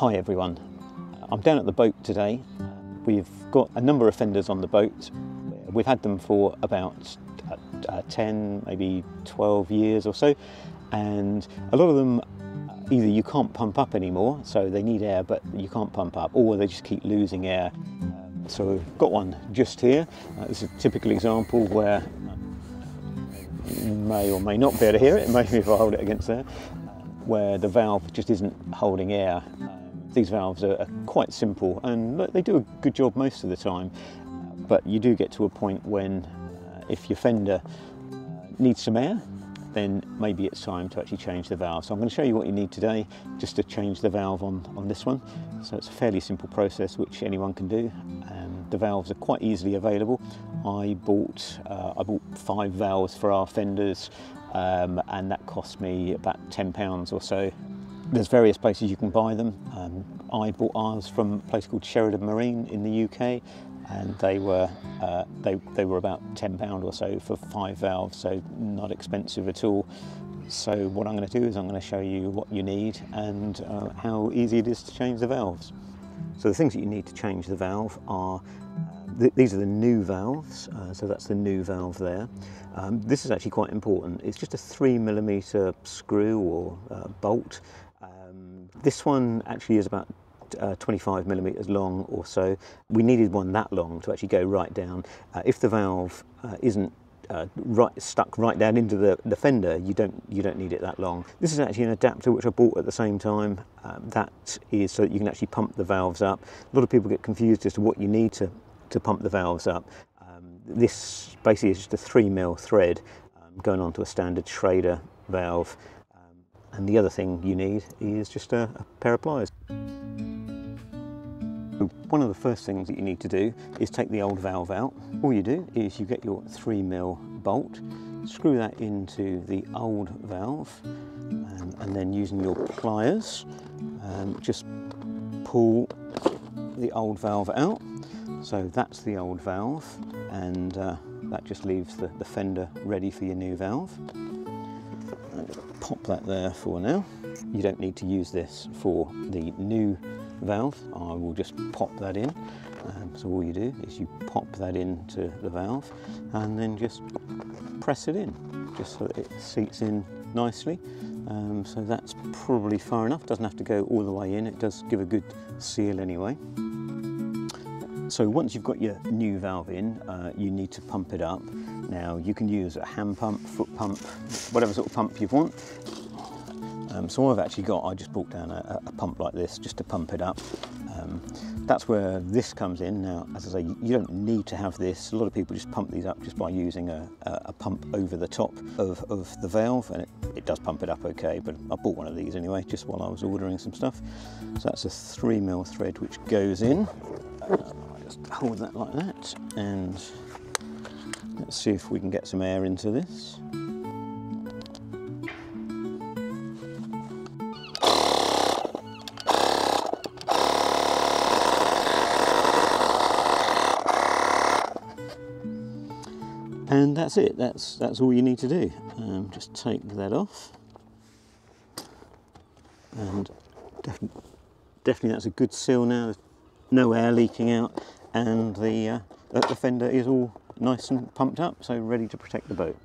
Hi everyone, I'm down at the boat today. We've got a number of fenders on the boat. We've had them for about uh, uh, 10, maybe 12 years or so, and a lot of them uh, either you can't pump up anymore, so they need air but you can't pump up, or they just keep losing air. Um, so we've got one just here. Uh, a typical example where you may or may not be able to hear it, maybe if I hold it against there, where the valve just isn't holding air. Um, these valves are, are, quite simple and they do a good job most of the time, but you do get to a point when uh, if your fender uh, needs some air, then maybe it's time to actually change the valve. So I'm going to show you what you need today just to change the valve on, on this one. So it's a fairly simple process which anyone can do. and the valves are quite easily available. I bought, uh, I bought five valves for our fenders um, and that cost me about £10 or so. There's various places you can buy them. Um, I bought ours from a place called Sheridan Marine in the UK and they were uh, they, they were about £10 or so for five valves, so not expensive at all. So what I'm going to do is I'm going to show you what you need and uh, how easy it is to change the valves. So the things that you need to change the valve are th these are the new valves, uh, so that's the new valve there. Um, this is actually quite important. It's just a three millimeter screw or uh, bolt. Um, this one actually is about uh, 25 millimeters long or so. We needed one that long to actually go right down. Uh, if the valve uh, isn't uh, right, stuck right down into the, the fender, you don't, you don't need it that long. This is actually an adapter which I bought at the same time. Um, that is so that you can actually pump the valves up. A lot of people get confused as to what you need to, to pump the valves up. Um, this basically is just a three mil thread um, going onto a standard Schrader valve. And the other thing you need is just a, a pair of pliers. One of the first things that you need to do is take the old valve out. All you do is you get your 3mm bolt, screw that into the old valve, um, and then using your pliers, um, just pull the old valve out. So that's the old valve, and uh, that just leaves the, the fender ready for your new valve. Pop that there for now. You don't need to use this for the new valve. I will just pop that in. Um, so all you do is you pop that into the valve and then just press it in, just so it seats in nicely. Um, so that's probably far enough, doesn't have to go all the way in, it does give a good seal anyway. So once you've got your new valve in, uh, you need to pump it up. Now you can use a hand pump, foot pump, whatever sort of pump you want. Um, so I've actually got, I just brought down a, a pump like this just to pump it up. Um, that's where this comes in. Now, as I say, you don't need to have this. A lot of people just pump these up just by using a, a pump over the top of, of the valve, and it, it, does pump it up okay, but I bought one of these anyway, just while I was ordering some stuff. So that's a three mil thread which goes in. I just hold that like that, and let's see if we can get some air into this. and that's it. That's that's all you need to do. Um, just take that off. And definitely definitely that's a good seal now. No air leaking out and the uh, the fender is all nice and pumped up so ready to protect the boat